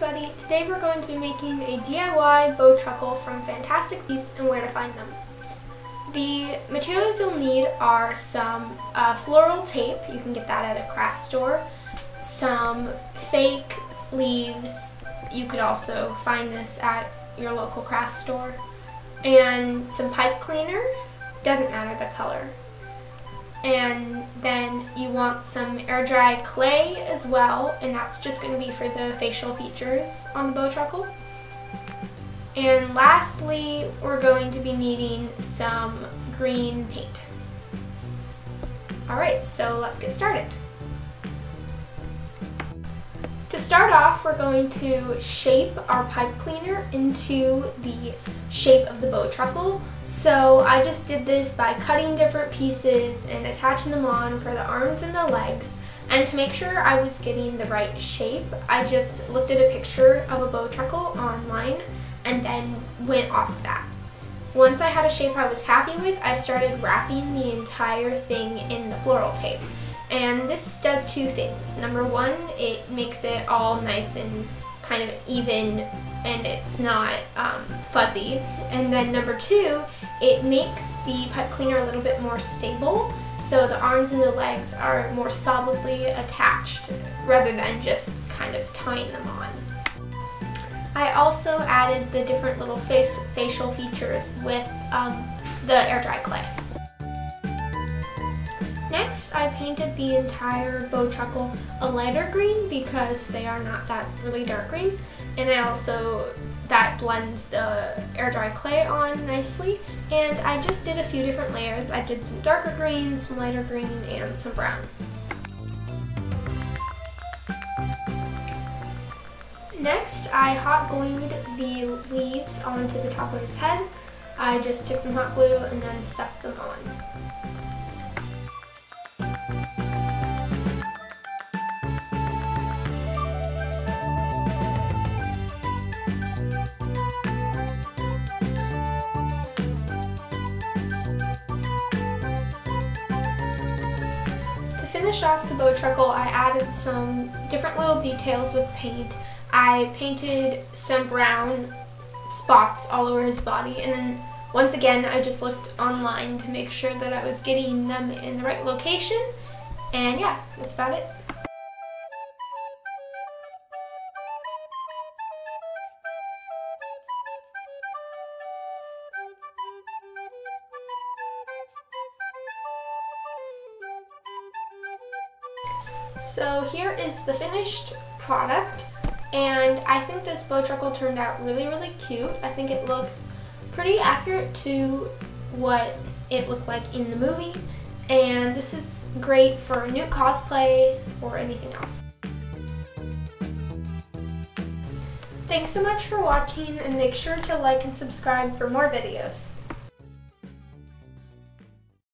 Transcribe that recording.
everybody! Today we're going to be making a DIY Bowtruckle from Fantastic Beasts and where to find them. The materials you'll need are some uh, floral tape, you can get that at a craft store, some fake leaves, you could also find this at your local craft store, and some pipe cleaner, doesn't matter the color. And want some air dry clay as well and that's just going to be for the facial features on the Bowtruckle. And lastly we're going to be needing some green paint. Alright so let's get started. To start off, we're going to shape our pipe cleaner into the shape of the Bowtruckle. So I just did this by cutting different pieces and attaching them on for the arms and the legs. And to make sure I was getting the right shape, I just looked at a picture of a Bowtruckle online and then went off of that. Once I had a shape I was happy with, I started wrapping the entire thing in the floral tape. And this does two things. Number one, it makes it all nice and kind of even and it's not um, fuzzy. And then number two, it makes the pipe cleaner a little bit more stable so the arms and the legs are more solidly attached rather than just kind of tying them on. I also added the different little face facial features with um, the air dry clay. Next, I painted the entire bow Bowtruckle a lighter green because they are not that really dark green. And I also, that blends the air dry clay on nicely. And I just did a few different layers. I did some darker green, some lighter green, and some brown. Next, I hot glued the leaves onto the top of his head. I just took some hot glue and then stuck them on. Finish off the Bowtruckle, I added some different little details with paint. I painted some brown spots all over his body and then once again I just looked online to make sure that I was getting them in the right location and yeah, that's about it. So here is the finished product and I think this bow Bowtruckle turned out really really cute. I think it looks pretty accurate to what it looked like in the movie and this is great for new cosplay or anything else. Thanks so much for watching and make sure to like and subscribe for more videos.